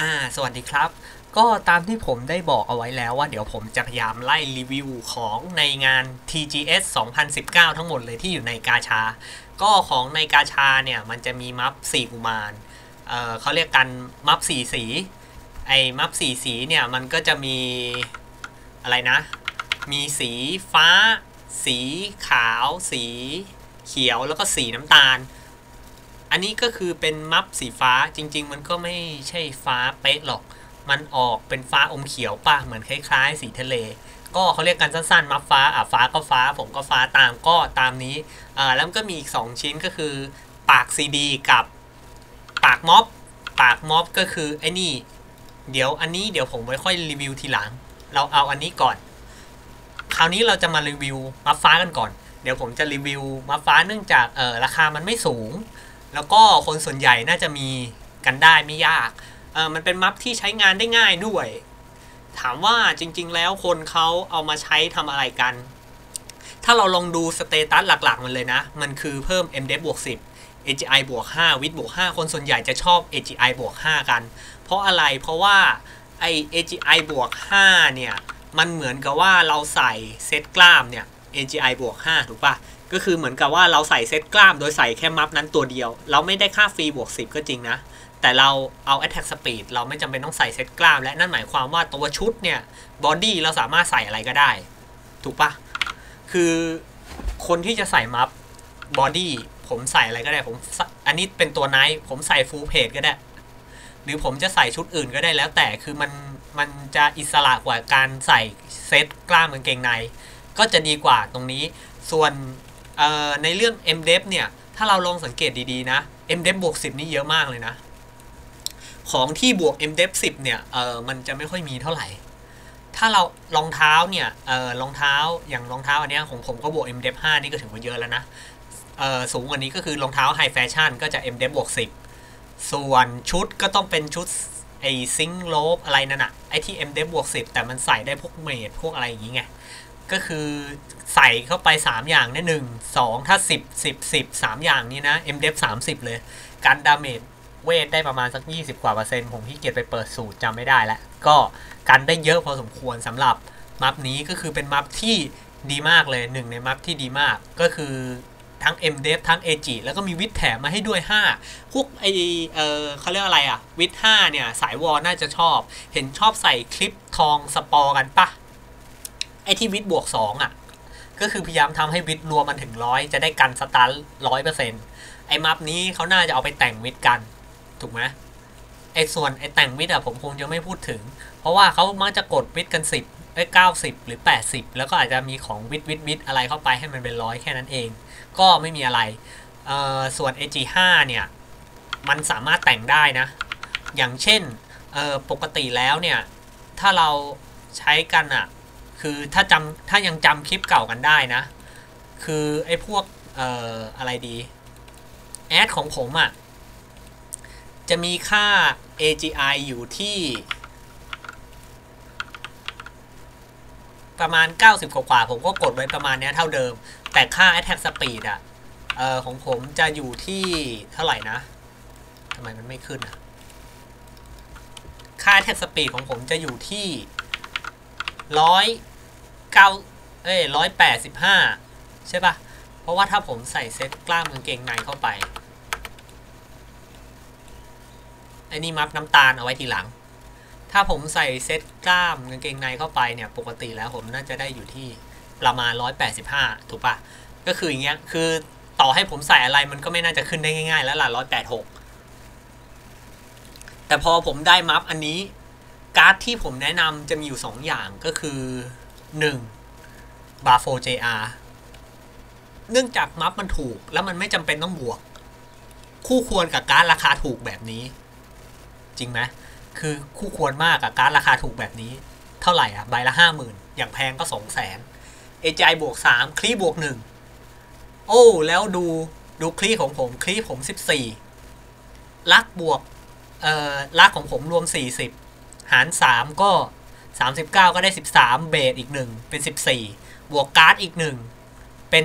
อ่าสวัสดีครับ ก็ตามที่ผมได้บอกเอาไว้แล้วว่าเดี๋ยวผมจะพยายามไล่รีวิวของในงาน TGS 2019 ทั้งหมดเลยที่อยู่ในกาชา ก็ของในกาชาเนี่ย มันจะมีมัฟ4กุมารเอ่อเขาเรียกกันมัฟ4สี ไอ้มัฟ4สีเนี่ย มันก็จะมีอะไรนะ มีสีฟ้า สีขาว สีเขียวแล้วก็สีน้ำตาล อันนี้ก็คือเป็นมัฟสีฟ้าจริง ๆ มันก็ไม่ใช่ฟ้าเป๊ะหรอก มันออกเป็นฟ้าอมเขียวป่ะเหมือนคล้าย ๆ สีทะเล ก็เขาเรียกกันสั้นๆ มัฟฟ้าอะฟ้าก็ฟ้า ผมก็ฟ้าตามก็ตามนี้อ่าแล้วก็มีอีก 2 ชิ้นก็คือ ปากซีดีกับปากม็อบ ปากม็อบก็คือไอ้นี่ เดี๋ยวอันนี้เดี๋ยวผมไว้ค่อยรีวิวทีหลัง เราเอาอันนี้ก่อน คราวนี้เราจะมารีวิวมัฟฟ้ากันก่อน เดี๋ยวผมจะรีวิวมัฟฟ้าเนื่องจากเออราคามันไม่สูง แล้วก็คนส่วนใหญ่น่าจะมีกันได้ไม่ยากเออมันเป็นมัฟที่ใช้งานได้ง่ายด้วย ถามว่าจริง ๆ แล้วคนเขาเอามาใช้ทำอะไรกัน ถ้าเราลองดูสเตตัสหลักๆ มันเลยนะ มันคือเพิ่ม MDEV บวก10 AGI บวก5 WIT บวก5คนส่วนใหญ่จะชอบ AGI บวก5กัน เพราะอะไรเพราะว่าไอ AGI บวก5เนี่ย มันเหมือนกับว่าเราใส่เซตกล้ามเนี่ย AGI บวก5ถูกปะ ก็คือเหมือนกับว่าเราใส่เซตกล้ามโดยใส่แค่ muff นั้นตัวเดียว เราไม่ได้ค่า flee บวก 10 ก็จริงนะ แต่เราเอา attack speed เราไม่จำเป็นต้องใส่เซตกล้าม และนั่นหมายความว่าตัวชุดเนี่ย body เราสามารถใส่อะไรก็ได้ ถูกปะคือคนที่จะใส่ muff body ผมใส่อะไรก็ได้ผมอันนี้เป็นตัว knight ผมใส่ full plate ก็ได้ หรือผมจะใส่ชุดอื่นก็ได้แล้วแต่คือมันมันจะอิสระกว่าการใส่เซตกล้ามกางเกงใน ก็จะดีกว่าตรงนี้ส่วน ในเรื่อง MDEV เนี่ย ถ้าเราลองสังเกตดีๆนะ MDEV บวก 10 นี่เยอะมากเลยนะ ของที่บวก MDEV 10 เนี่ยมันจะไม่ค่อยมีเท่าไหร่ ถ้าเรารองเท้าเนี่ยเออรองเท้าอย่างรองเท้าอันนี้ของผมก็บวก MDEV 5 นี่ก็ถือว่าเยอะแล้วนะสูงกว่านี้ก็คือรองเท้า high fashion ก็จะ MDEF บวก 10 ส่วนชุดก็ต้องเป็นชุดไอซิง robe อะไรนั่นอะไอที่ MDEF บวก 10 แต่มันใส่ได้พวก mage พวกอะไรอย่างงี้ไง ก็คือใส่เข้าไป 3 อย่างเนี่ยหนึ่งสองถ้า 10 10 10 3 อย่างนี้นะ MDEF 30 เลย กัน damage เวทได้ประมาณสัก 20 กว่าเปอร์เซ็นต์ ผมขี้เกียจไปเปิดสูตรจำไม่ได้แล้ว ก็กันได้เยอะพอสมควรสำหรับ muff นี้ก็คือเป็น muff ที่ดีมากเลยหนึ่งใน muff ที่ดีมากก็คือทั้ง MDEF ทั้ง AGI แล้วก็มี VIT แถมมาให้ด้วย 5 พวกไอเออเขาเรียกอะไรอะ VIT 5เนี่ย สาย war น่าจะชอบ เห็นชอบใส่คลิปทองสปอร์กันปะ ไอ้ที่ VIT บวกสองอะ ก็คือพยายามทำให้ VIT รวมมันถึงร้อยจะได้กัน stun ร้อยเปอร์เซ็นต์ไอ้ muff นี้เขาน่าจะเอาไปแต่ง VIT กัน ถูกไหมไอ้ส่วนไอ้แต่ง VIT อะผมคงจะไม่พูดถึง เพราะว่าเขามักจะกดวิทกันสิบไอ้เก้าสิบหรือแปดสิบแล้วก็อาจจะมีของวิทวิทวิทอะไรเข้าไปให้มันเป็นร้อยแค่นั้นเอง ก็ไม่มีอะไรเอ่อส่วน AG5 เนี่ยมันสามารถแต่งได้นะ อย่างเช่นเอ่อปกติแล้วเนี่ย ถ้าเราใช้กันอะ คือถ้าจำถ้ายังจำคลิปเก่ากันได้นะ คือไอ้พวกเอ่ออะไรดีแอดของผมอะ่ะจะมีค่า AGI อยู่ที่ ประมาณ 90 กว่าผมก็กดไว้ประมาณนี้เท่าเดิม แต่ค่า Attack Speed อะ่ะเอ่อของผมจะอยู่ที่เท่าไหร่นะทำไมมันไม่ขึ้นอะค่า Attack Speed ของผมจะอยู่ที่ร้อย เก้าเอ้ยร้อยแปดสิบห้าใช่ปะเพราะว่าถ้าผมใส่เซ็ตกล้ามกางเกงในเข้าไปไอ้นี่มัฟน้ำตาลเอาไว้ทีหลัง ถ้าผมใส่เซ็ตกล้ามกางเกงในเข้าไปเนี่ย ปกติแล้วผมน่าจะได้อยู่ที่ประมาณร้อยแปดสิบห้าถูกปะก็คืออย่างเงี้ย คือต่อให้ผมใส่อะไรมันก็ไม่น่าจะขึ้นได้ง่ายๆ แล้วล่ะร้อยแปดหกแต่พอผมได้มัฟอันนี้ การ์ดที่ผมแนะนำจะมีอยู่ 2 อย่างก็คือ 1. b a f o JR เนื่องจากมัฟมันถูกแล้วมันไม่จำเป็นต้องบวก คู่ควรกับการราคาถูกแบบนี้ จริงไหมคือคู่ควรมากกับการราคาถูกแบบนี้ เท่าไหร่อะใบละห้าหมื่นอย่างแพงก็สองแสนเอจบวกสามคลีบวกหนึ่งโอ้ แล้วดูดูคลีของผมคลีผมสิบสี่ลักบวกเอ่อลักของผมรวมสี่สิบหาร3ก็ 39 ก็ได้ 13 เบสอีก 1 เป็น 14 บวกการ์ดอีก 1 เป็น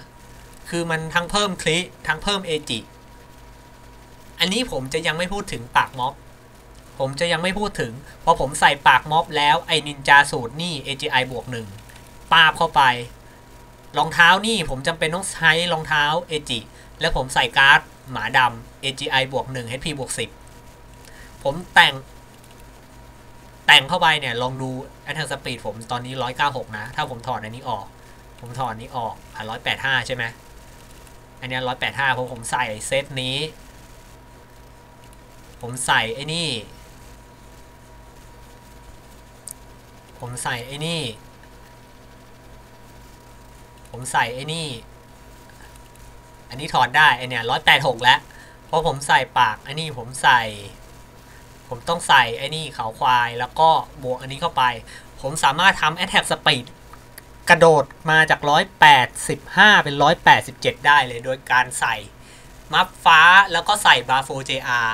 15 คือมันทั้งเพิ่มคลิทั้งเพิ่มเอจิ อันนี้ผมจะยังไม่พูดถึงปากม็อบ ผมจะยังไม่พูดถึงพอผมใส่ปากม็อบแล้วไอ้นินจาสูตรนี่ AGI บวกหนึ่งปาบเข้าไป รองเท้านี่ผมจำเป็นต้องใช้รองเท้า AG แล้วผมใส่การ์ดหมาดำ AGI บวกหนึ่ง HP บวกสิบผมแต่ง แต่งเข้าไปเนี่ยลองดู Attack Speed ผมตอนนี้ 196 นะ ถ้าผมถอดอันนี้ออก ผมถอดอันนี้ออกอะ185 ใช่ไหมอันนี้ย185 เพราะผมใส่เซตนี้ ผมใส่ไอ้นี่ ผมใส่ไอ้นี่ ผมใส่ไอ้นี่ อันนี้ถอดได้ไอเนี่ย186 แล้ว เพราะผมใส่ปากอ้นี่ผมใส่ ผมต้องใส่ไอ้นี่เขาควายแล้วก็บวกอันนี้เข้าไป ผมสามารถทำ Attack Speed กระโดดมาจาก 185 เป็น 187 ได้เลย โดยการใส่มัฟฟ้าแล้วก็ใส่บาโฟ JR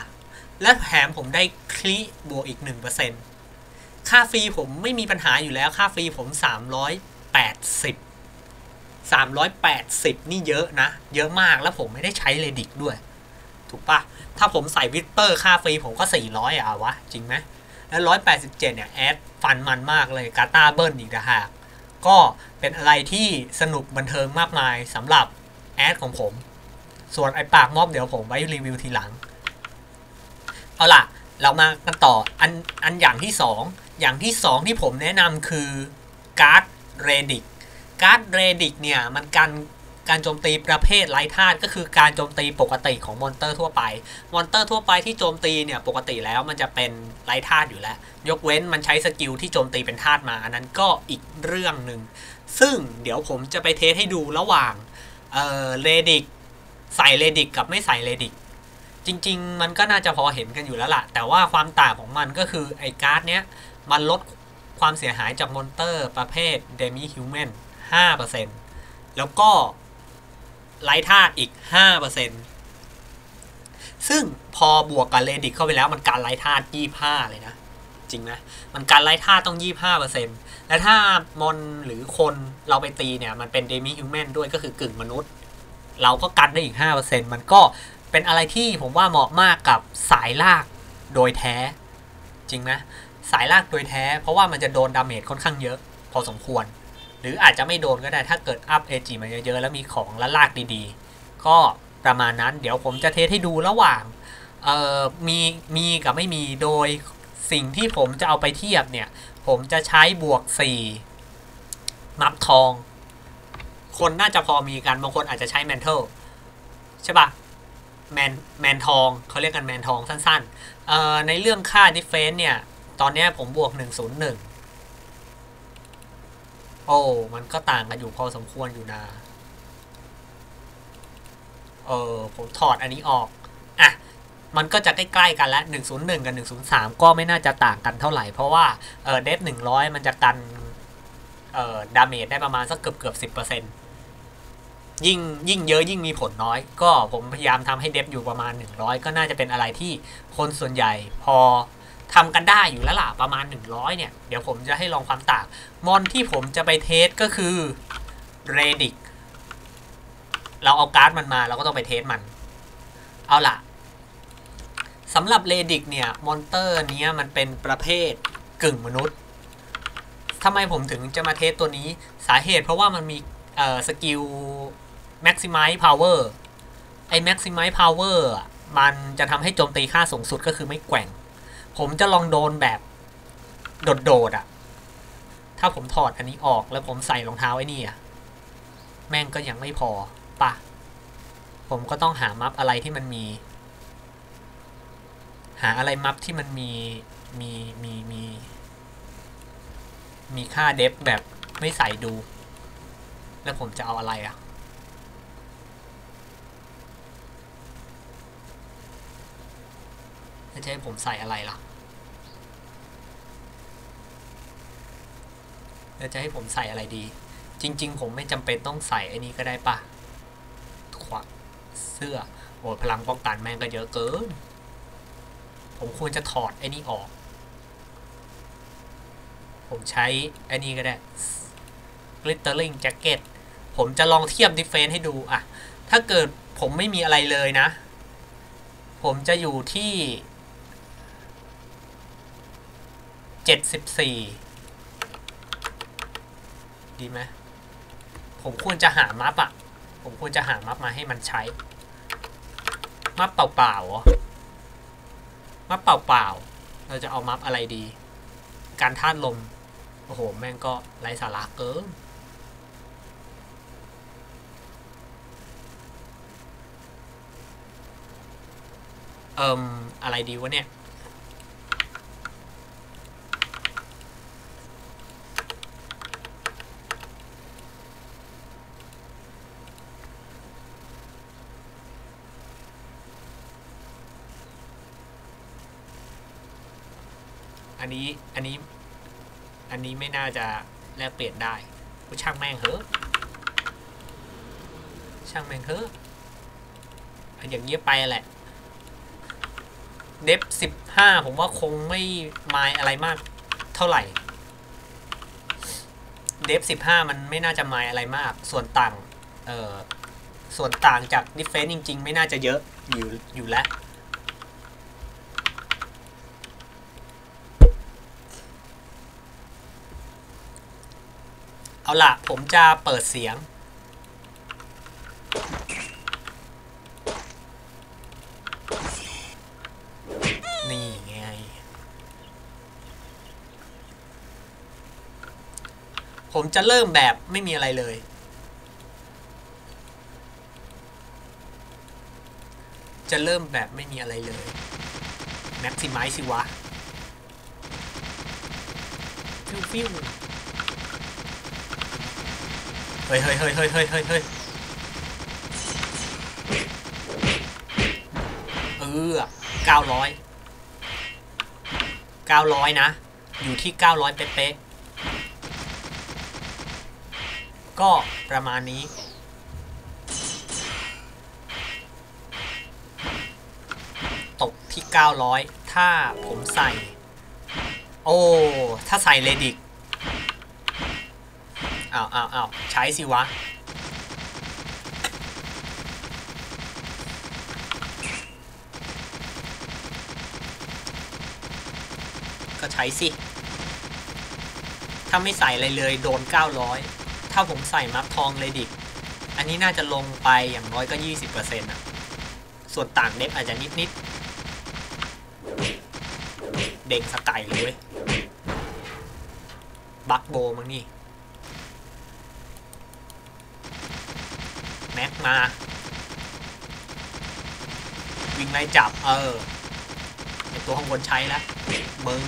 และแถมผมได้คลิบวกอีก 1%ค่าฟรีผมไม่มีปัญหาอยู่แล้วค่าฟรีผม 380 380 นี่เยอะนะ เยอะมากแล้วผมไม่ได้ใช้เลดิกด้วย ถูกปะถ้าผมใส่วิสเปอร์ค่าฟรีผมก็ 400 อะวะ จริงไหมแล้ว 187 เนี่ย แอดฟันมันมากเลยกาตาเบิร์นอีกนะฮะก็เป็นอะไรที่สนุกบันเทิงมากมายสำหรับแอดของผม ส่วนไอปากมอบเดี๋ยวผมไว้รีวิวทีหลัง เอาล่ะ เรามากันต่ออันอันอย่างที่ 2 อย่างที่ 2 ที่ผมแนะนำคือการ์ดเรดิกการ์ดเรดิกเนี่ยมันการ การโจมตีประเภทไร้ธาตุก็คือการโจมตีปกติของ monster ทั่วไป monster ทั่วไปที่โจมตีเนี่ยปกติแล้วมันจะเป็นไร้ธาตุอยู่แล้ว ยกเว้นมันใช้ skill ที่โจมตีเป็นธาตุมาอันนั้นก็อีกเรื่องหนึ่ง ซึ่งเดี๋ยวผมจะไป test ให้ดูระหว่างเออ Raydric ใส่ Raydric กับไม่ใส่ Raydric จริง ๆ มันก็น่าจะพอเห็นกันอยู่แล้วล่ะ แต่ว่าความต่างของมันก็คือไอ้การ์ดเนี้ยมันลดความเสียหายจาก monster ประเภท demi-human 5%แล้วก็ ไร้ธาตุอีก 5%ซึ่งพอบวกกับ Raydric เข้าไปแล้วมันกันไร้ธาตุ25 เลยนะ จริงไหมมันกันไร้ธาตุตั้ง 25%และถ้ามอนหรือคนเราไปตีเนี่ย มันเป็น demi-human ด้วยก็คือกึ่งมนุษย์ เราก็กันได้อีก 5%มันก็เป็นอะไรที่ผมว่าเหมาะมากกับสายลากโดยแท้ จริงไหมสายลากโดยแท้ เพราะว่ามันจะโดน damage ค่อนข้างเยอะ พอสมควร หรืออาจจะไม่โดนก็ได้ถ้าเกิดอัพ AGI มาเยอะๆ แล้วมีของและลากดีๆ ก็ประมาณนั้น เดี๋ยวผมจะ test ให้ดูระหว่างเอ่อมีมีกับไม่มีโดยสิ่งที่ผมจะเอาไปเทียบเนี่ย ผมจะใช้บวก 4 muff ทอง คนน่าจะพอมีกัน บางคนอาจจะใช้ mantle ใช่ปะ man man ทองเขาเรียกกัน man ทองสั้นๆในเรื่องค่า defense เนี่ย ตอนนี้ผมบวก 101 โอ้ มันก็ต่างกันอยู่พอสมควรอยู่นะ เออ ผมถอดอันนี้ออก อะ มันก็จะใกล้ๆกันล้ว101 กับ 103 ก็ไม่น่าจะต่างกันเท่าไหร่ เพราะว่า เออเดฟ100 มันจะกัน เอ่อ ดาเมจได้ประมาณสักเกือบเกือบ10%ยิ่งยิ่งเยอะยิ่งมีผลน้อย ก็ผมพยายามทำให้เดฟอยู่ประมาณ 100 ก็น่าจะเป็นอะไรที่คนส่วนใหญ่พอ ทำกันได้อยู่แล้วล่ะประมาณ 100 เนี่ย เดี๋ยวผมจะให้ลองความต่าง mon ที่ผมจะไป test ก็คือ Raydric เราเอาการ์ดมันมาเราก็ต้องไป test มัน เอาล่ะสำหรับ Raydric เนี่ย monster เนี้ยมันเป็นประเภทกึ่งมนุษย์ทำไมผมถึงจะมา test ตัวนี้สาเหตุเพราะว่ามันมีสกิล maximize power ไอ้ maximize power อะมันจะทำให้โจมตีค่าสูงสุดก็คือไม่แกว่ง ผมจะลองโดนแบบ โดดๆอะถ้าผมถอดอันนี้ออกแล้วผมใส่รองเท้าไอ้นี่อะแม่งก็ยังไม่พอปะผมก็ต้องหามัฟอะไรที่มันมี หาอะไรมัฟที่มันมีมีมีมีมีค่าเดฟแบบไม่ใส่ดู แล้วผมจะเอาอะไรอะแล้วจะให้ผมใส่อะไรล่ะ แล้วจะให้ผมใส่อะไรดี จริง ๆ ผมไม่จำเป็นต้องใส่ไอ้นี้ก็ได้ปะขวักเสื้อ โอ้พลังป้องกันแม่งก็เยอะเกิน ผมควรจะถอดไอ้นี้ออก ผมใช้ไอ้นี้ก็ได้ glittering jacket ผมจะลองเทียบ defense ให้ดูอะถ้าเกิดผมไม่มีอะไรเลยนะ ผมจะอยู่ที่เจ็ ดีไหมผมควรจะหามัฟอะผมควรจะหามัฟมาให้มันใช้ มัฟเปล่าๆเหรอ มัฟเปล่าๆ เราจะเอามัฟอะไรดี การท่าตุลม โอ้โห แม่งก็ไร้สาระเกินเอิ่มอะไรดีวะเนี่ย อันนี้อันนี้ อันนี้ไม่น่าจะแลกเปลี่ยนได้กูช่างแม่งเหอะช่างแม่งเหอะอย่างเงี้ยไปแหละ เดฟสิบห้าผมว่าคงไม่มายอะไรมากเท่าไหร่ เดฟสิบห้ามันไม่น่าจะมายอะไรมาก ส่วนต่าง เอ่อ ส่วนต่างจากดิฟเฟนจริง ๆ ไม่น่าจะเยอะอยู่อยู่แล้ว เอาล่ะผมจะเปิดเสียง นี่ไง ผมจะเริ่มแบบไม่มีอะไรเลยจะเริ่มแบบไม่มีอะไรเลยแม็กซิไมซ์สิวะฟิวฟิว เฮ้ยเฮ้ยเฮ้ยเฮ้ยเฮ้ยเฮ้ยเฮ้ยเออเก้าร้อยเก้าร้อยนะ อยู่ที่เก้าร้อยเป๊ะๆก็ประมาณนี้ตกที่ 900 ถ้าผมใส่ โอ้ ถ้าใส่เลดิก อ้าวอ้าวอ้าวใช้สิวะ ก็ใช้สิ ถ้าไม่ใส่อะไรเลยโดน 900 ถ้าผมใส่มัฟทองเลยดิ อันนี้น่าจะลงไปอย่างน้อยก็ 20%อะ ส่วนต่างเน็บอาจจะนิดนิดๆเด้งสกายเลยเว้ยบักโบมั้งนี่ แม็กมา วิ่งไล่จับ เออไอตัวข้างบนใช้แล้วมึง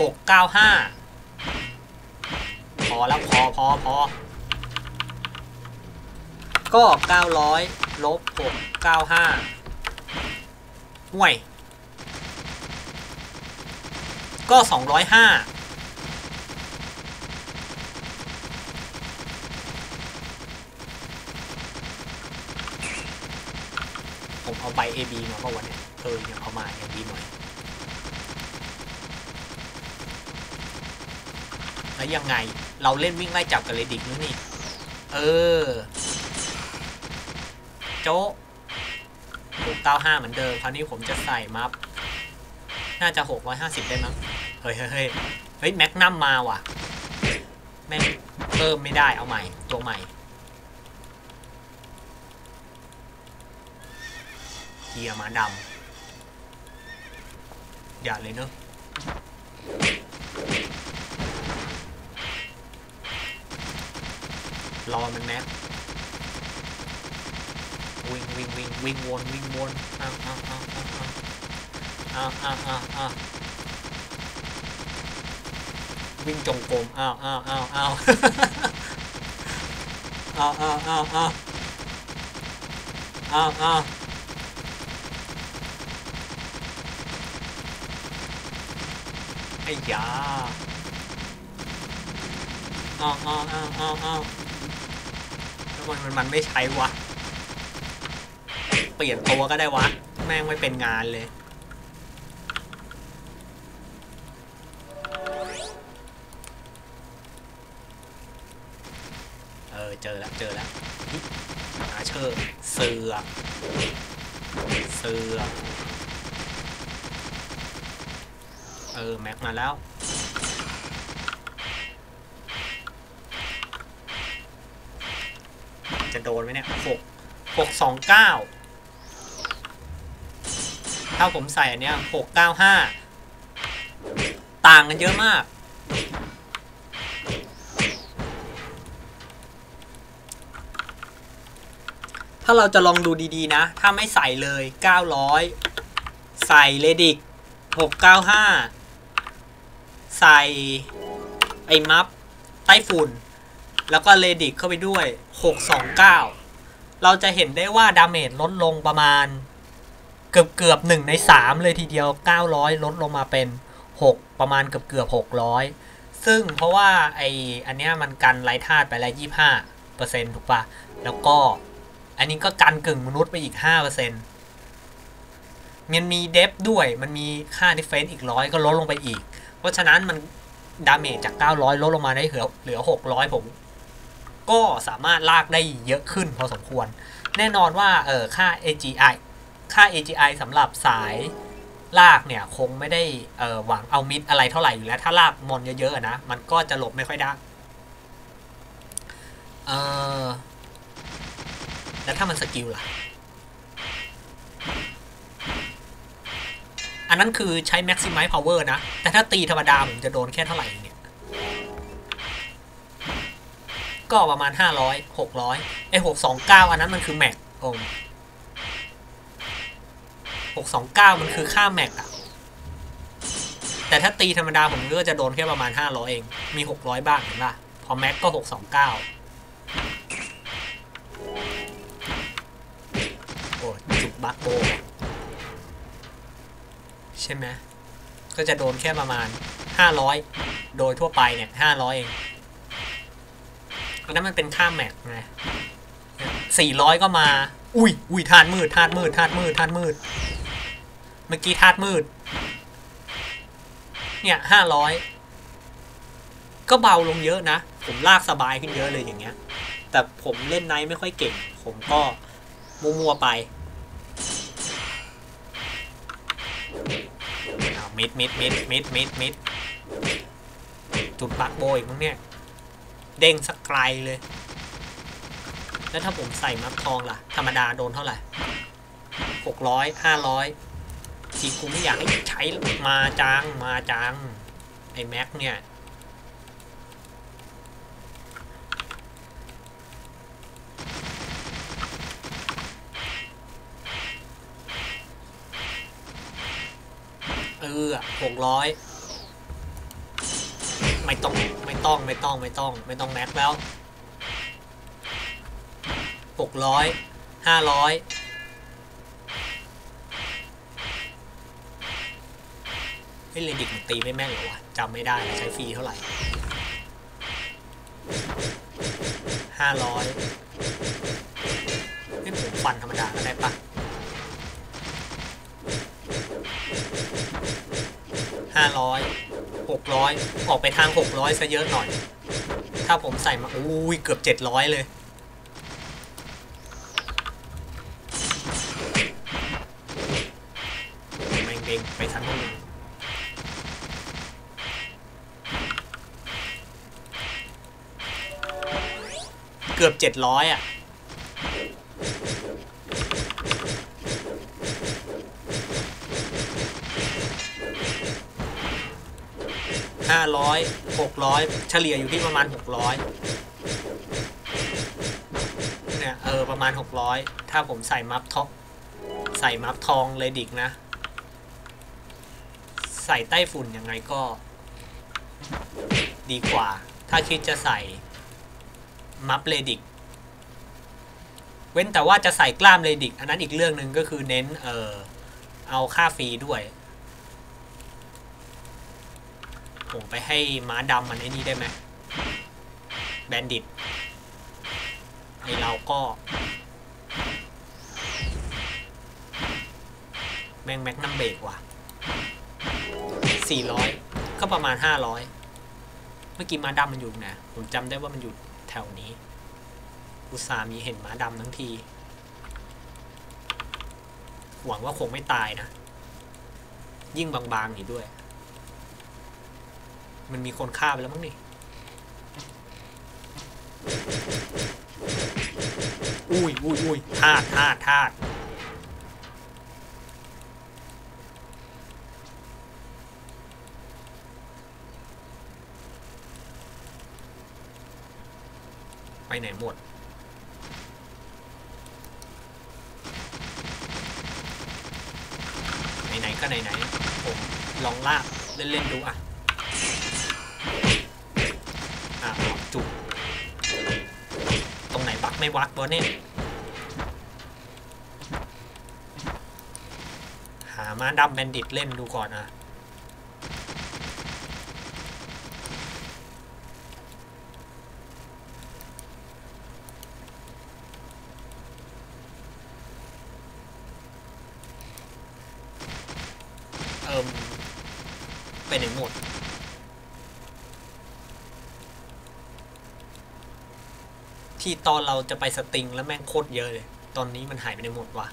หกเก้าห้าพอแล้วพอพอพอก็900ลบ695ห่วย ก็205ผม เอาใบ AB มาเพราะวันนี้เออยังเอามายังดีหน่อยแล้วยังไงเราเล่นวิ่งไล่จับกับเลดิกนู่นนี่ เออ โจ๊ะ695เหมือนเดิม คราวนี้ผมจะใส่มัฟน่าจะ650ได้มั้งเฮ้ยเฮ้ยเฮ้ยเฮ้ยแม็กนัมมาว่ะ แม่งเพิ่มไม่ได้เอาใหม่ ตัวใหม่ kia mà nằm Dạ lên nữa, Lo mình nè Win win win win won win won à, à, à, à, à. À, à, à, à. Win trồng cồn à, à, à, à. à, à, à, à. À, à. ไอ้ยาอ้าวอ้าวอ้าวอ้าวอ้าวแล้วมันมันมันไม่ใช้วะ เปลี่ยนตัวก็ได้วะ แม่งไม่เป็นงานเลย เออ เจอแล้ว เจอแล้วอาเชอร์เสือเสือ เออ แม็กมาแล้ว จะโดนไหมเนี่ยหกหกสองเก้าถ้าผมใส่อันเนี้ยหกเก้าห้าต่างกันเยอะมาก ถ้าเราจะลองดูดีๆนะ ถ้าไม่ใส่เลย 900 ใส่ Raydric 695 ใส่ไอ้ muff ไต้ฝุ่น แล้วก็ Raydric เข้าไปด้วย 629 เราจะเห็นได้ว่า damage ลดลงประมาณ เกือบเกือบหนึ่งใน 3 เลยทีเดียว 900 ลดลงมาเป็น 6 ประมาณเกือบเกือบ600 ซึ่งเพราะว่าไออันเนี้ยมันกันไร้ธาตุไปแล้ว 25เปอร์เซ็นต์ถูกปะแล้วก็อันนี้ก็กันกึ่งมนุษย์ไปอีก5%มันมี def ด้วย มันมีค่า defense อีกร้อยก็ลดลงไปอีก เพราะฉะนั้นมัน damage จาก 900 ลดลงมาได้เหลือเหลือ 600 ผม ก็สามารถลากได้เยอะขึ้นพอสมควร แน่นอนว่าเออค่า AGI ค่า AGI สำหรับสายลากเนี่ยคงไม่ได้เออหวังเอามิดอะไรเท่าไหร่อยู่แล้ว ถ้าลากมอนเยอะๆนะ มันก็จะหลบไม่ค่อยได้เออแล้วถ้ามันสกิลล่ะ อันนั้นคือใช้ maximize power นะ แต่ถ้าตีธรรมดาผมจะโดนแค่เท่าไหร่เนี่ย ก็ประมาณ 500 600ไอ้629 อันนั้นมันคือแม็กโอ้629 มันคือค่าแม็กอะแต่ถ้าตีธรรมดาผมก็จะโดนแค่ประมาณ 500 เอง มี 600 บ้างเห็นป่ะ พอแม็กก็ 629 โอ้จุกบักโบ ใช่ไหมก็จะโดนแค่ประมาณ 500 โดยทั่วไปเนี่ย 500 เองอันนั้นมันเป็นค่าแม็กไง400 ก็มา อุ้ยอุ้ยธาตุมืดธาตุมืดธาตุมืดธาตุมืด เมื่อกี้ธาตุมืด เนี่ย500 ก็เบาลงเยอะนะ ผมลากสบายขึ้นเยอะเลยอย่างเงี้ย แต่ผมเล่นไนท์ไม่ค่อยเก่ง ผมก็มัวๆไปอ้าว มิดมิดมิดมิดมิดมิดจุดปักโบยมึงเนี่ย เด้งสักไกลเลย แล้วถ้าผมใส่มัฟทองล่ะ ธรรมดาโดนเท่าไหร่หกร้อยห้าร้อยทีกูไม่อยากให้ใช้มาจังมาจังไอ้แม็กเนี่ย ออหกร้อยไม่ต้องไม่ต้องไม่ต้องไม่ต้องไม่ต้องแม็กแล้วหกร้อยห้าร้อยเฮ้ยเรดิกมันตีไม่แม่นหรอวะจำไม่ได้ใช้ฟรีเท่าไหร่ห้าร้อยเฮ้ยผมฟันธรรมดาก็ได้ปะ ห้าร้อยหกร้อยออกไปทางหกร้อยซะเยอะหน่อย ถ้าผมใส่มาอุ้ยเกือบเจ็ดร้อยเลย แมงเด้งไปทางนู้นเกือบเจ็ดร้อยอะ ห้าร้อยหกร้อยเฉลี่ยอยู่ที่ประมาณหกร้อยเนี่ยเออประมาณหกร้อยถ้าผมใส่ muff ท็อปใส่ muff ทอง Raydric นะ ใส่ไต้ฝุ่นยังไงก็ ดีกว่า ถ้าคิดจะใส่ muff Raydric เว้นแต่ว่าจะใส่กล้าม Raydric อันนั้นอีกเรื่องหนึ่งก็คือเน้นเออเอาค่าฟรีด้วย ผมไปให้ม้าดำมันไอ้นี่ได้ไหมแบนดิตไอเราก็ แม่งแม็กนัมเบรกว่ะสี่ร้อยก็ประมาณห้าร้อยเมื่อกี้ม้าดำมันอยู่ไหนผมจำได้ว่ามันอยู่แถวนี้ อุตส่ามีเห็นม้าดำทั้งที หวังว่าคงไม่ตายนะ ยิ่งบางๆนี่ด้วย มันมีคนฆ่าไปแล้วมั้งนี่อุ้ยอุ้ยอุ้ยธาตุธาตุธาตุไปไหนหมดไหนๆก็ไหนๆผมลองลากเล่นๆดูอะ จุกตรงไหนบักไม่วักวะเนี่ยหามาดำแบนดิตเล่นดูก่อนอะเอิมไปไหนหมด ที่ตอนเราจะไปสติงแล้วแม่งโคตรเยอะเลย ตอนนี้มันหายไปในหมดว่ะ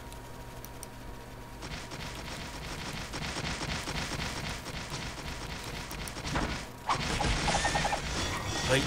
เฮ้ย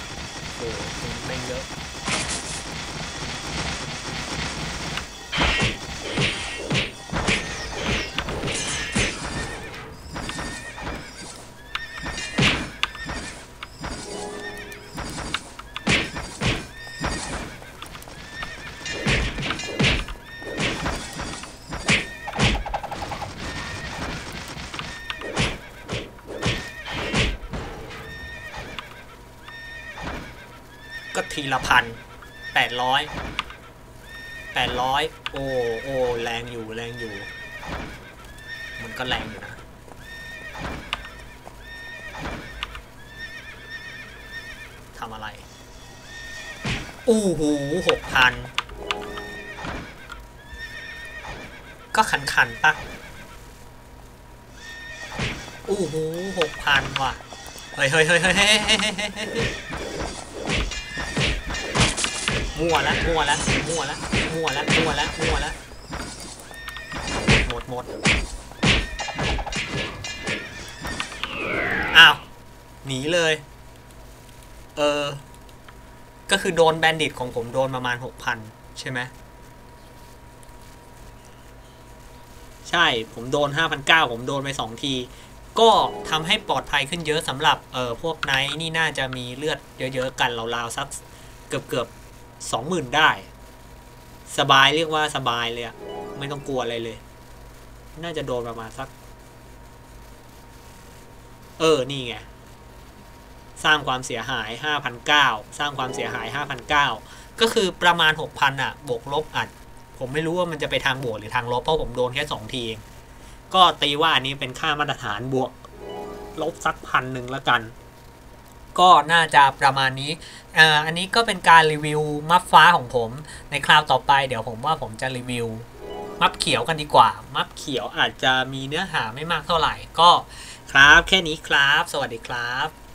ทีละพันแปดร้อยแปดร้อยโอ้โอ้แรงอยู่แรงอยู่ มันก็แรงอยู่นะทำอะไรอู้หูหกพันก็ขันขันปะอู้หูหกพันว่ะ เฮ้ยเฮ้ยเฮ้ยเฮ้ย มั่วแล้วมั่วแล้วมั่วแล้วมั่วแล้วมั่วแล้วมั่วล้วหมดหมดอ้าวหนีเลย เออ ก็คือโดนแบนดิตของผมโดนประมาณหกพันใช่ไหมใช่ ผมโดนห้าพันเก้าผมโดนไปสองที ก็ทำให้ปลอดภัยขึ้นเยอะสำหรับ เออพวกไนท์นี่น่าจะมีเลือดเยอะ ๆ กันราวๆสักเกือบเกือบ สองหมื่นได้ สบายเรียกว่าสบายเลยอะไม่ต้องกลัวอะไรเลย น่าจะโดนประมาณสัก เออ นี่ไง สร้างความเสียหายห้าพันเก้าสร้างความเสียหายห้าพันเก้าก็คือประมาณหกพันอะบวกลบอัด ผมไม่รู้ว่ามันจะไปทางบวกหรือทางลบ เพราะผมโดนแค่สองทีเองก็ตีว่าอันนี้เป็นค่ามาตรฐานบวก ลบสักพันหนึ่งละกัน ก็น่าจะประมาณนี้อ่าอันนี้ก็เป็นการรีวิวมัฟฟ้าของผม ในคราวต่อไปเดี๋ยวผมว่าผมจะรีวิวมัฟเขียวกันดีกว่า มัฟเขียวอาจจะมีเนื้อหาไม่มากเท่าไหร่ก็ครับแค่นี้ครับ สวัสดีครับ